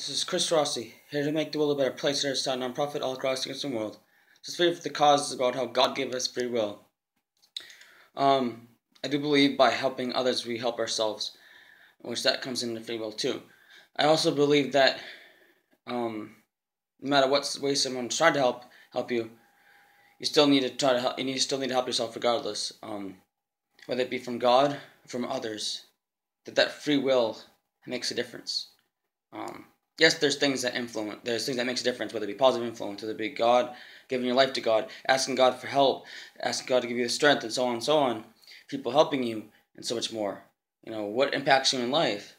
This is Chris Rossi, here to make the world a better place to start a non-profit all across the world. This video for the cause is about how God gave us free will. Um, I do believe by helping others we help ourselves, which that comes into free will too. I also believe that um, no matter what way someone's trying to help help you, you still need to try to help. You still need to help yourself regardless, um, whether it be from God, or from others. That that free will makes a difference. Um, yes, there's things that influence. There's things that makes a difference, whether it be positive influence, whether it be God giving your life to God, asking God for help, asking God to give you the strength, and so on and so on. People helping you, and so much more. You know what impacts you in life.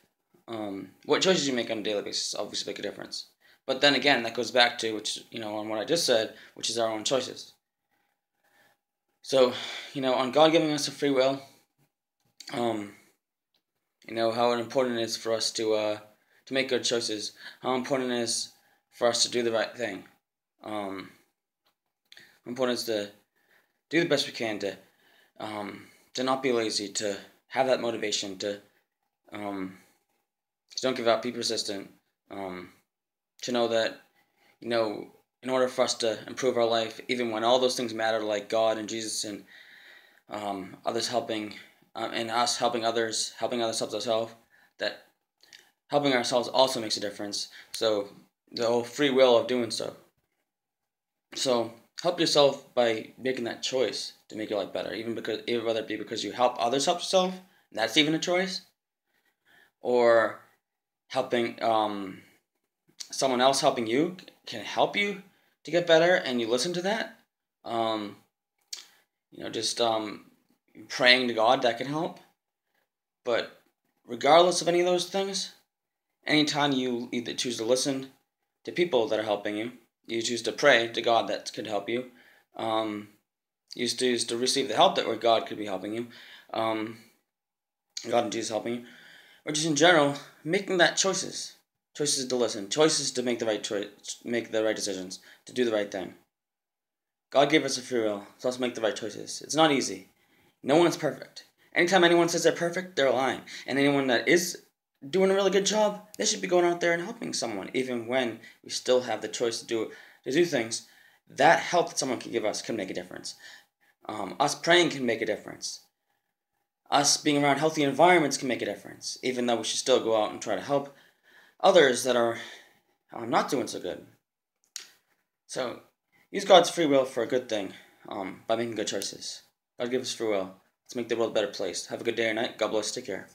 Um, what choices you make on a daily basis obviously make a difference. But then again, that goes back to which you know on what I just said, which is our own choices. So, you know, on God giving us a free will, um, you know how important it is for us to uh, to make good choices. How important it is for us to do the right thing. Um, important is to do the best we can to um, to not be lazy, to have that motivation, to um, don't give up, be persistent, um, to know that you know in order for us to improve our life, even when all those things matter, like God and Jesus and um, others helping, um, and us helping others, helping others helps ourselves, that helping ourselves also makes a difference. So the whole free will of doing so. So help yourself by making that choice to make your life better, even because even whether it be because you help others help yourself, that's even a choice, or helping um, someone else helping you can help you to get better, and you listen to that. Um, you know, just um, praying to God that can help. But regardless of any of those things, anytime you either choose to listen to people that are helping you, you choose to pray to God that could help you, um, you choose to receive the help that where God could be helping you, um, God and Jesus helping you, or just in general, making that choices, choices to listen, choices to make the right choice, make the right decisions, to do the right thing. God gave us a free will, so let's make the right choices. It's not easy. No one is perfect. Anytime anyone says they're perfect, they're lying. And anyone that is doing a really good job, they should be going out there and helping someone, even when we still have the choice to do to do things. That help that someone can give us can make a difference. Um, us praying can make a difference. Us being around healthy environments can make a difference, even though we should still go out and try to help others that are uh, not doing so good. So, use God's free will for a good thing um, by making good choices. God gives us free will. Let's make the world a better place. Have a good day or night. God bless. Take care.